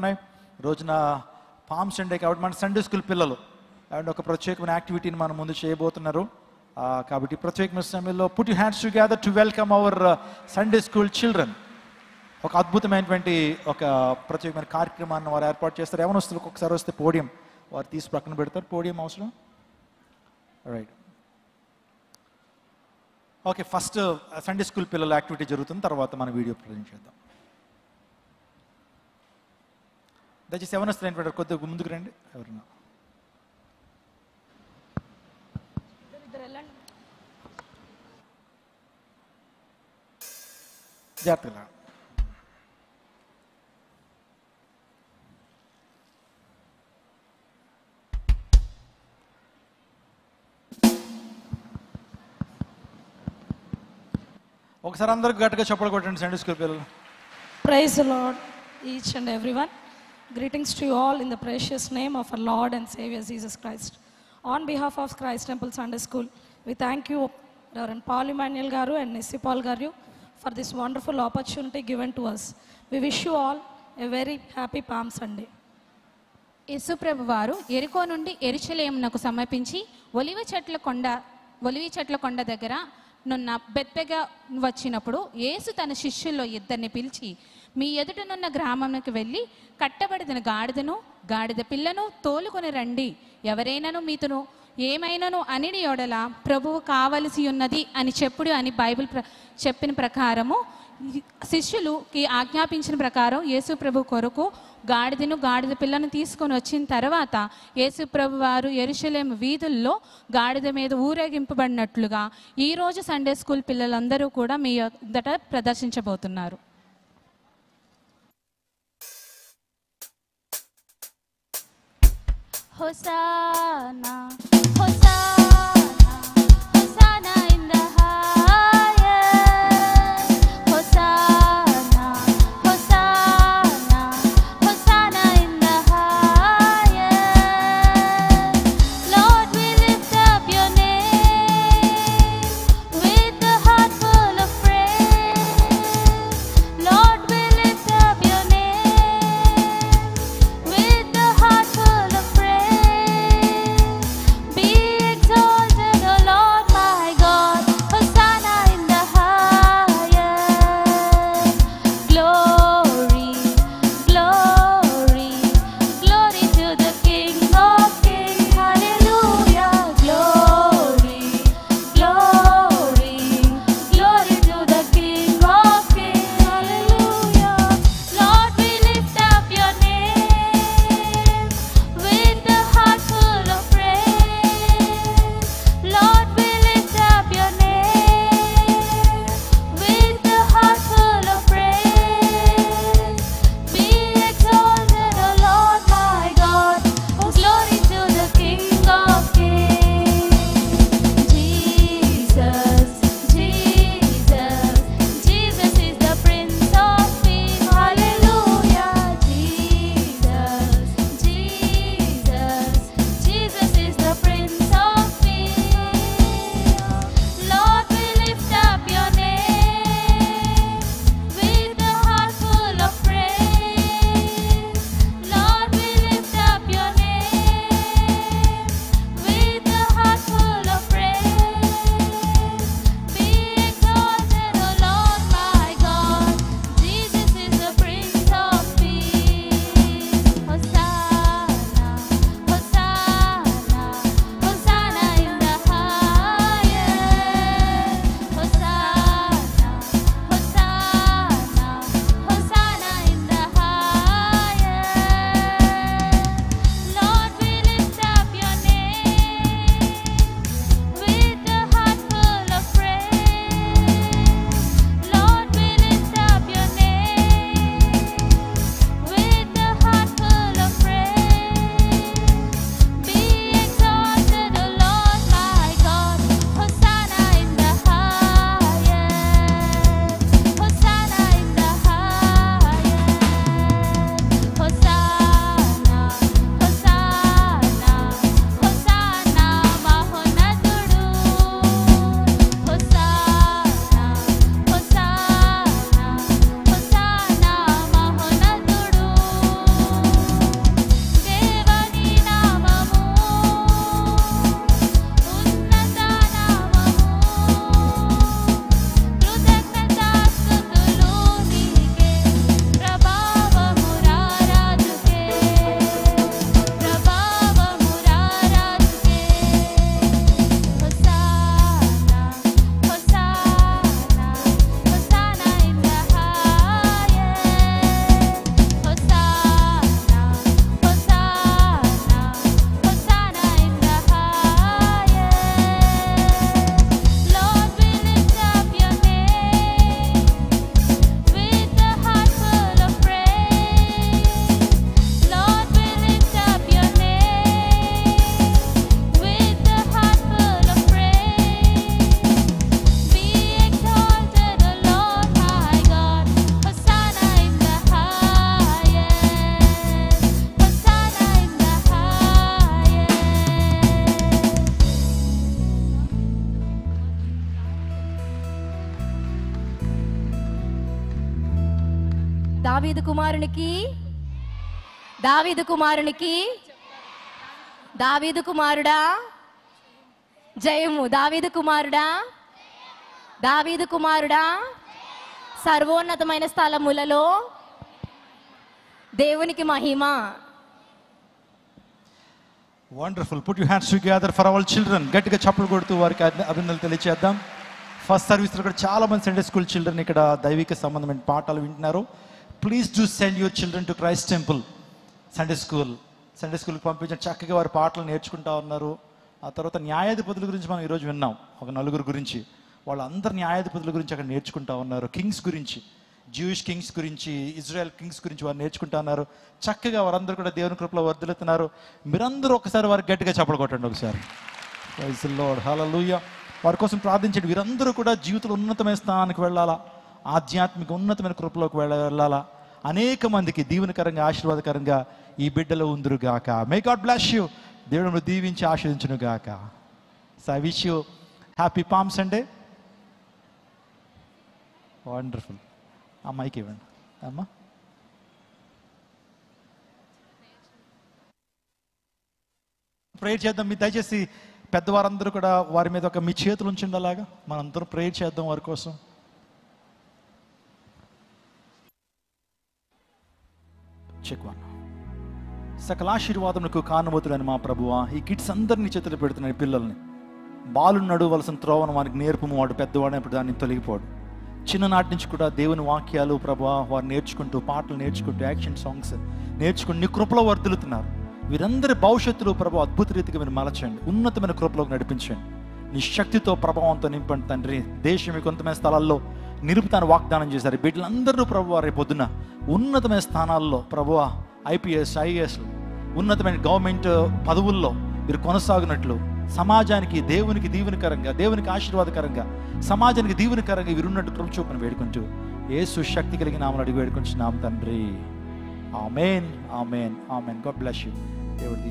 ఉన్నాయి. రోజున palm Sunday కాబట్టి మన సండే స్కూల్ పిల్లలు. అండ్ ఒక ప్రత్యేకమైన యాక్టివిటీని మనం ముందు చేయబోతున్నారు. కాబట్టి ప్రత్యేకమైన సమయంలో put you hands together to welcome our Sunday school children ఒక అద్భుతమైనటువంటి ఒక ప్రత్యేకమైన కార్యక్రమాన్ని వారు ఏర్పాటు చేస్తారు. ఏమైనా వస్తుంది ఒకసారి వస్తే పోడియం. వారు తీసి పక్కన పెడతారు. పోడియం అవసరం? Right okay first Sunday school పిల్లల యాక్టివిటీ జరుగుతుంది. తర్వాత మన వీడియో ప్రజెంట్ చేద్దాం. దయచేసి ఎవరిని వస్తున్నారు కొద్దిగా ముందుకు రండి. ఎవరన్నా జాగ్రత్తగా. ఒకసారి అందరికి గట్టిగా చెప్పలు కొట్టండి సండే స్కూల్ పిల్లలు. Praise lord each and and everyone. Greetings to you all in the precious name of our Lord and Savior Jesus Christ. On behalf of Christ Temple Sunday School, we thank you, Reverend Paul Emmanuel Garu and Nissi Paul Garu, for this wonderful opportunity given to us. We wish you all a very happy Palm Sunday. యేసుప్రభు వారు ఎరుకో నుండి ఎరుచలేమునకు సమర్పించి ఒలివ చెట్ల కొండ ఒలివి చెట్ల కొండ దగ్గర నున్న బెత్తగా వచ్చినప్పుడు యేసు తన శిష్యుల్లో ఇద్దరిని పిలిచి మీ ఎదుటనున్న గ్రామంకి వెళ్ళి కట్టబడిన గాడిదను గాడిద పిల్లను తోలుకొని రండి. ఎవరైనాను మీతును ఏమైనాను అనిడి యొడల ప్రభువు కావలసి ఉన్నది అని చెప్పుడు అని బైబిల్ ప్ర చెప్పిన ప్రకారము శిష్యులుకి ఆజ్ఞాపించిన ప్రకారం యేసు ప్రభు కొరకు గాడిదను గాడిద పిల్లను తీసుకొని వచ్చిన తర్వాత యేసు ప్రభు వారు ఎరుషలేం వీధుల్లో గాడిద మీద ఊరేగింపబడినట్లుగా ఈరోజు సండే స్కూల్ పిల్లలందరూ కూడా మీ యొద్దట ప్రదర్శించబోతున్నారు. హోసానా హోసా దావీదు కుమారునికి? దావీదు కుమారునికి? దావీదు కుమారుడా? జయము. దావీదు కుమారుడా? దావీదు కుమారుడా? సర్వోన్నతమైన స్థలములలో దేవునికి మహిమ. Wonderful put you hands together for our children గట్టిగా చప్పులు కొడుతూ వారికి అభినందనలు తెలియచేద్దాం. ఫస్ట్ సర్వీస్లో కూడా చాలా మంది సండే స్కూల్ చిల్డ్రన్ ఇక్కడ దైవిక సంబంధమైన పాఠాలు వింటున్నారు. Please do send your children to Christ Temple Sunday school Sunday స్కూల్కి పంపించిన చక్కగా వారి పాటలు నేర్చుకుంటా ఉన్నారు. ఆ తర్వాత న్యాయాధిపతుల గురించి మనం ఈరోజు విన్నాం. ఒక నలుగురు గురించి. వాళ్ళందరు న్యాయాధిపతుల గురించి అక్కడ నేర్చుకుంటా ఉన్నారు. కింగ్స్ గురించి. జూయిష్ కింగ్స్ గురించి ఇజ్రాయెల్ కింగ్స్ గురించి వారు నేర్చుకుంటా ఉన్నారు. చక్కగా వారందరూ కూడా దేవుని కృపలో వర్ధిల్లుతున్నారు. మీరందరూ ఒకసారి వారికి గట్టిగా చప్పలు కొట్టండి ఒకసారి. హలో లూయ వారి కోసం ప్రార్థించండి. వీరందరూ కూడా జీవితంలో ఉన్నతమైన స్థానానికి వెళ్ళాలా? ఆధ్యాత్మిక ఉన్నతమైన కృపలోకి వెళ్ళాలా? అనేక మందికి దీవెనకరంగా ఆశీర్వాదకరంగా ఈ బిడ్డలు ఉందరుగాక. మే గాడ్ బ్లాష్ యూ దేవుడు దీవించి ఆశ్రదించును గాక so I wish you happy Palm Sunday wonderful అమ్మాయికి ఇవ్వండి. అమ్మా. ప్రేయర్ చేద్దాం. మీ దయచేసి పెద్దవారందరూ కూడా వారి మీద ఒక మీ చేతులు ఉంచండి అలాగా. మనందరూ ప్రేయర్ చేద్దాం వారి కోసం. చెక్ సకల ఆశీర్వాదములకు కానుబోతుడని మా ప్రభువా ఈ కిడ్స్ అందరినీ చేతులు పెడుతున్నాయి పిల్లల్ని. బాలు నడువలసిన త్రోవను వారికి నేర్పము వాడు పెద్దవాడైనప్పుడు దాన్ని తొలగిపోడు. చిన్ననాటి నుంచి కూడా దేవుని వాక్యాలు ప్రభా వారు నేర్చుకుంటూ పాటలు నేర్చుకుంటూ యాక్షన్ సాంగ్స్ నేర్చుకుని నీ కృపలో వీరందరి భవిష్యత్తులో ప్రభు అద్భుత రీతిగా మీరు మలచండి. ఉన్నతమైన కృపలోకి నడిపించండి. నీ శక్తితో ప్రభావంతో నింపండి తండ్రి. దేశం కొంతమైన స్థలాల్లో నిరుపుతాను వాగ్దానం చేశారు. బిడ్డలందరూ ప్రభు రేపు పొద్దున ఉన్నతమైన స్థానాల్లో ప్రభు ఐపీఎస్ ఐఏఎస్ ఉన్నతమైన గవర్నమెంట్ పదవుల్లో మీరు కొనసాగినట్లు సమాజానికి దేవునికి దీవెనకరంగా దేవునికి ఆశీర్వాదకరంగా సమాజానికి దీవెనకరంగా వీరున్నట్టు కృప చూపని వేడుకుంటూ ఏ శక్తి కలిగిన ఆమెను అడిగి వేడుకుంటున్నాం తండ్రి. Amen amen amen. God bless you. దేవుడి